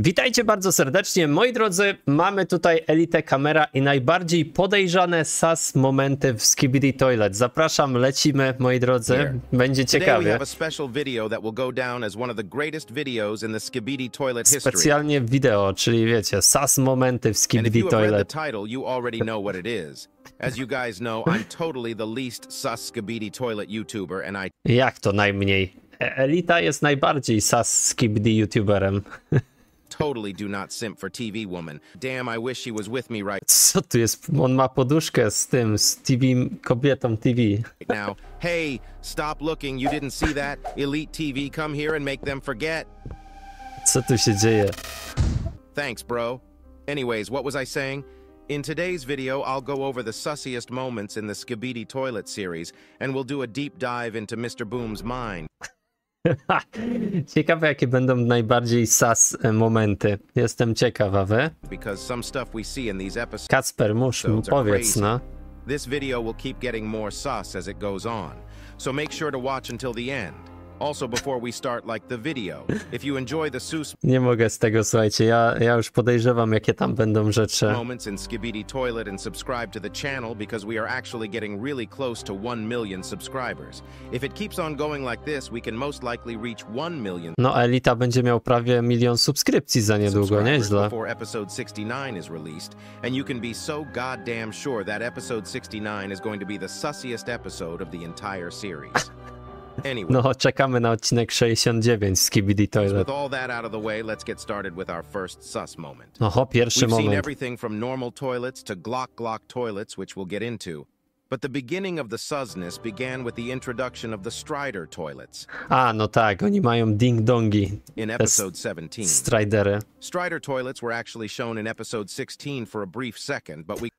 Witajcie bardzo serdecznie, moi drodzy. Mamy tutaj Elite Kamera i najbardziej podejrzane SAS momenty w Skibidi Toilet. Zapraszam, lecimy, moi drodzy. Będzie ciekawie. Specjalnie wideo, czyli wiecie, SAS momenty w Skibidi Toilet. As you guys know, I'm totally the least sus Skibidi Toilet YouTuber, and I Jak to najmniej? E- Elita jest najbardziej SAS Skibidi YouTuberem. totally do not simp for TV Woman. Damn, I wish she was with me right Co tu jest? On ma poduszkę z tym, z TV, kobietą TV. now. Hey, stop looking. You didn't see that? Elite TV, come here and make them forget. Co tu się dzieje? Thanks, bro. Anyways, what was I saying? In today's video, I'll go over the sussiest moments in the Skibidi Toilet series, and we'll do a deep dive into Mr. Boom's mind. Ciekawe, jakie będą najbardziej SAS momenty. Jestem ciekawa, wy? because some stuff we see in these episodes. Kacper, mórz mu, Episodes are powiedz, no. This video will keep getting more sus as it goes on, so make sure to watch until the end. Also, before we start, like the video, if you enjoy the Seuss Nie mogę z tego, słuchajcie, ja, ja już podejrzewam, jakie tam będą rzeczy. moments in Skibidi Toilet and subscribe to the channel because we are actually getting really close to 1 million subscribers. If it keeps on going like this, we can most likely reach 1 million No, Elita będzie miał prawie milion subskrypcji za niedługo, subscribers nieźle. before episode 69 is released, and you can be so goddamn sure that episode 69 is going to be the sussiest episode of the entire series. No, czekamy na odcinek 69 z Kibidi Toilet. Oho, pierwszy We've moment. everything from normal toilets to Glock Glock toilets, which we'll get into. But the beginning of the susness began with the introduction of the Strider toilets A, no tak, oni mają ding-dongi, in episode 17. stridery. Strider toilets were actually shown in episode 16 for a brief second, but we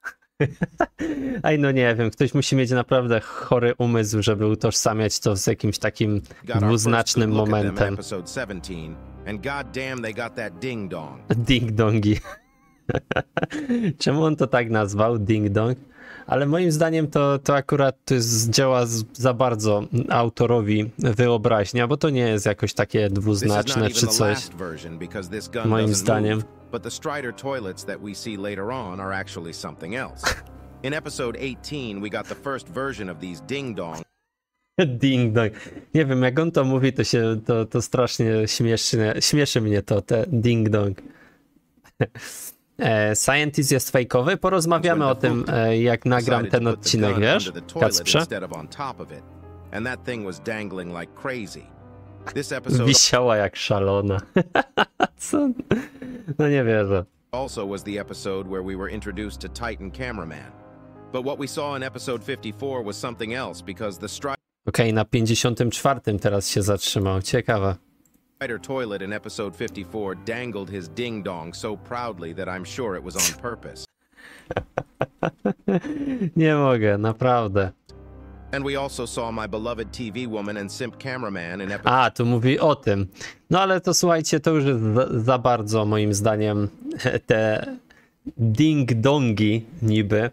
Ej, no nie wiem, ktoś musi mieć naprawdę chory umysł, żeby utożsamiać to z jakimś takim dwuznacznym momentem. episode 17, and goddamn, they got that ding dong. Ding-dongi. Czemu on to tak nazwał? Ding-dong? Ale moim zdaniem to, to akurat to jest, działa z, za bardzo autorowi wyobraźnia, bo to nie jest jakoś takie dwuznaczne czy coś. Moim zdaniem. move, but the Strider toilets that we see later on are actually something else. In episode 18, we got the first version of these ding dong Ding dong. Nie wiem, jak on to mówi, to się to, to strasznie śmiesznie, śmieszy mnie to, te ding dong. E, Scientist jest fejkowy. Porozmawiamy o tym, e, jak nagram ten odcinek, wiesz? Kacprze? Wisiała jak szalona. Co? No nie wierzę. also was the episode where we were introduced to Titan Cameraman. But what we saw in episode 54 was something else because the Okej, na 54 teraz się zatrzymał. Ciekawe. Strider toilet in episode 54 dangled his ding dong so proudly that I'm sure it was on purpose. Nie mogę, naprawdę. And we also saw my beloved TV woman and simp cameraman in episode A, tu mówi o tym. No ale to słuchajcie, to już jest za, za bardzo moim zdaniem te ding-dongi niby.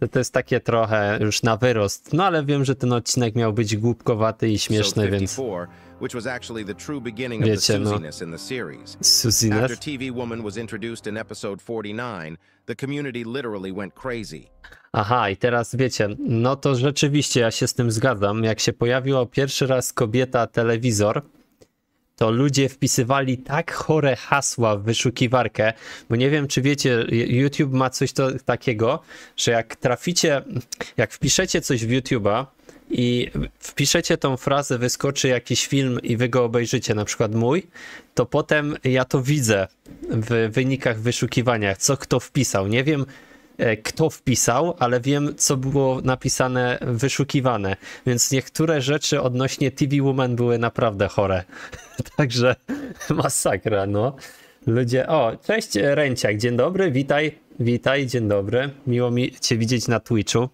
To, to jest takie trochę już na wyrost. No ale wiem, że ten odcinek miał być głupkowaty i śmieszny, więc 54, which was actually the true beginning of the Wiecie, no. Susiness in the series. After Susines. TV Woman was introduced in episode 49, the community literally went crazy. Aha, i teraz wiecie, no to rzeczywiście ja się z tym zgadzam. Jak się pojawiła pierwszy raz kobieta telewizor, to ludzie wpisywali tak chore hasła w wyszukiwarkę, bo nie wiem, czy wiecie, YouTube ma coś to, takiego, że jak traficie, jak wpiszecie coś w YouTube'a i wpiszecie tą frazę, wyskoczy jakiś film i wy go obejrzycie, na przykład mój, to potem ja to widzę w wynikach wyszukiwania, co kto wpisał. Nie wiem, e, kto wpisał, ale wiem, co było napisane, wyszukiwane. Więc niektóre rzeczy odnośnie TV Woman były naprawdę chore. Także masakra, no. Ludzie, o, cześć Ręciak, dzień dobry, witaj, witaj, dzień dobry. Miło mi Cię widzieć na Twitchu.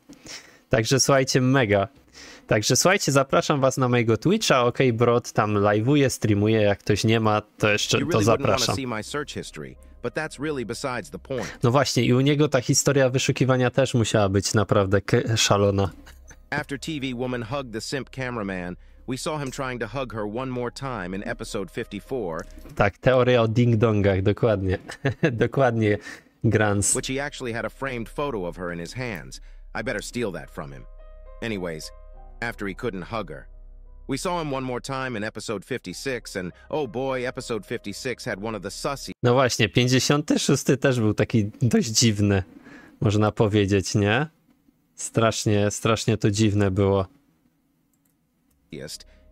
Także słuchajcie, mega. Także słuchajcie, zapraszam was na mojego Twitcha, ok, Brod tam live'uje, streamuje, jak ktoś nie ma, to jeszcze to zapraszam. No właśnie, i u niego ta historia wyszukiwania też musiała być naprawdę szalona. After TV Woman hugged the simp cameraman, we saw him trying to hug her one more time in episode 54, Tak, teoria o ding-dongach, dokładnie. dokładnie, Grans. which he actually had a framed photo of her in his hands. I better steal that from him. Anyways, after he couldn't hug her. We saw him one more time in episode 56, and oh boy, episode 56 had one of the sussy No właśnie, 56 też był taki dość dziwny, można powiedzieć, nie? Strasznie, strasznie to dziwne było.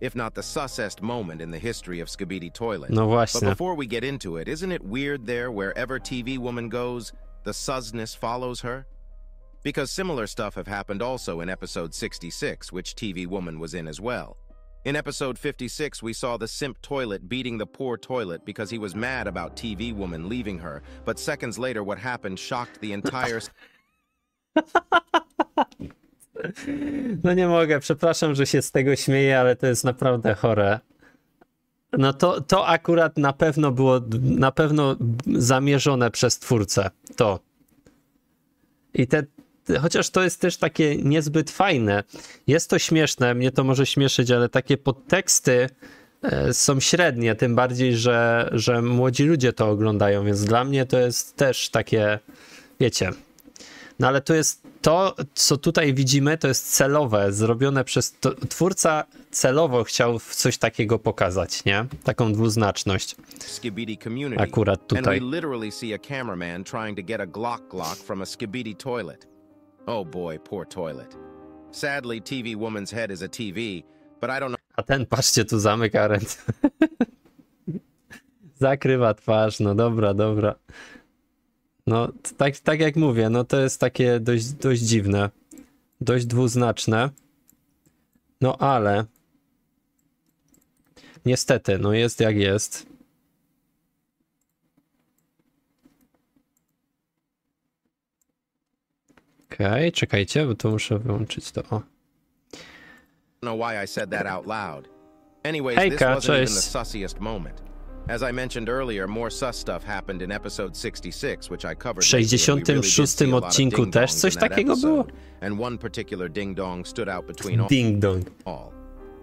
if not the sussest moment in the history of Skibidi Toilet. No But właśnie. before we get into it, isn't it weird there wherever TV Woman goes, the susness follows her? Because similar stuff have happened also in episode 66, which TV Woman was in as well. In episode 56, we saw the simp toilet beating the poor toilet because he was mad about TV Woman leaving her, but seconds later, what happened shocked the entire No nie mogę, przepraszam, że się z tego śmieję, ale to jest naprawdę chore. No to, to akurat na pewno było, na pewno zamierzone przez twórcę. To. I te, chociaż to jest też takie niezbyt fajne. Jest to śmieszne, mnie to może śmieszyć, ale takie podteksty e, są średnie, tym bardziej, że, że młodzi ludzie to oglądają, więc dla mnie to jest też takie, wiecie, no ale to jest to, co tutaj widzimy, to jest celowe, zrobione przez to, twórca celowo chciał coś takiego pokazać, nie? Taką dwuznaczność. Akurat And we tutaj. literally see a cameraman trying to get a Glock Glock from a Skibidi toilet. Oh boy, poor toilet. Sadly, TV Woman's head is a TV, but I don't know A ten, patrzcie, tu zamyka ręce. Zakrywa twarz, no dobra, dobra. No, tak, tak jak mówię, no to jest takie dość, dość dziwne. Dość dwuznaczne. No ale... Niestety, no jest jak jest. Okej, czekajcie, bo to muszę wyłączyć to. O. Hejka, cześć. As I mentioned earlier, more sus stuff happened in episode 66, which I covered. W lately, and we really did 66 see a lot of odcinku też coś takiego było? And one particular ding dong stood out between all. Ding dong. all.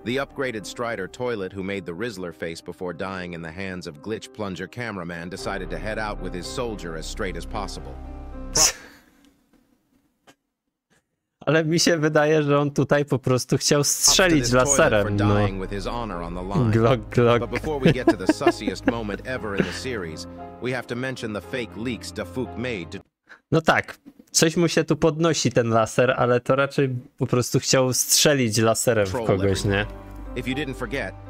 The upgraded Strider toilet who made the Rizzler face before dying in the hands of Glitch Plunger cameraman decided to head out with his soldier as straight as possible. Ale mi się wydaje, że on tutaj po prostu chciał strzelić laserem. No. Glock, glock. But before we get to the sussiest moment ever in the series, we have to mention the fake leaks made to No tak, coś mu się tu podnosi ten laser, ale to raczej po prostu chciał strzelić laserem w kogoś, nie? If you didn't forget,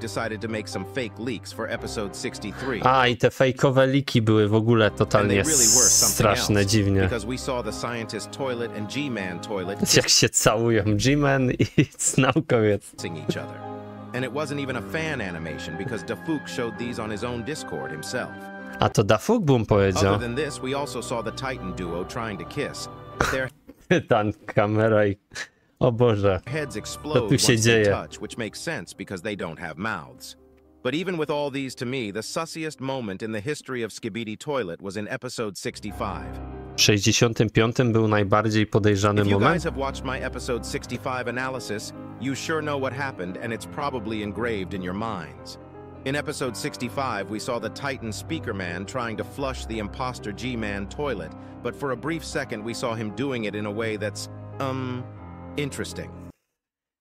Decided to make some fake leaks for episode 63. A, i te fejkowe liki były w ogóle totalnie straszne, dziwnie. Because we saw the scientist toilet and G-Man toilet Jak się całują G-Man i naukowiec. kissing each other. And it wasn't even a fan animation because Dafouk showed these on his own Discord himself. A to Dafuk bym powiedział. Other than this, we also saw the Titan duo trying to kiss, but their Tan kamera i... O Boże. heads explode once they touch, which makes sense because they don't have mouths. But even with all these, to me, the sussiest moment in the history of Skibidi Toilet was in episode 65. W 65 był najbardziej podejrzany If you moment. guys have watched my episode 65 analysis, you sure know what happened, and it's probably engraved in your minds. In episode 65, we saw the Titan Speaker Man trying to flush the imposter G Man toilet, but for a brief second, we saw him doing it in a way that's, um, interesting.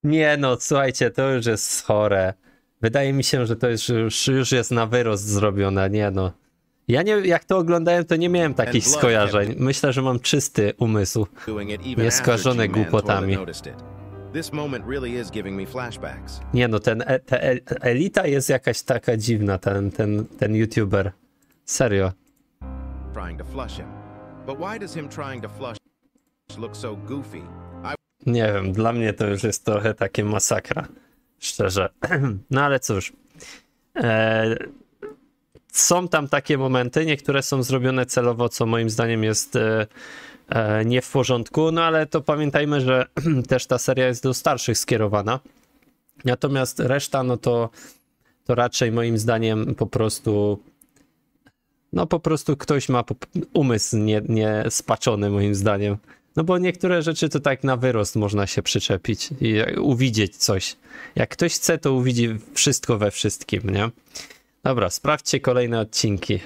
Nie no, słuchajcie, to już jest chore. Wydaje mi się, że to już, już, już jest na wyrost zrobione, nie no. Ja nie, jak to oglądałem, to nie miałem takich skojarzeń. Myślę, że mam czysty umysł. G-Man głupotami. Nie no, ten e, te e, Elita jest jakaś taka dziwna, ten, ten, ten YouTuber. Serio. Trying to flush him. But why does him trying to flush look so goofy? Nie wiem, dla mnie to już jest trochę takie masakra. Szczerze. No ale cóż. E, są tam takie momenty, niektóre są zrobione celowo, co moim zdaniem jest e, e, nie w porządku, no ale to pamiętajmy, że też ta seria jest do starszych skierowana. Natomiast reszta, no to, to raczej moim zdaniem po prostu. No po prostu ktoś ma umysł nie, nie moim zdaniem, No bo niektóre rzeczy to tak na wyrost można się przyczepić i uwidzieć coś. Jak ktoś chce, to uwidzi wszystko we wszystkim, nie? Dobra, sprawdźcie kolejne odcinki.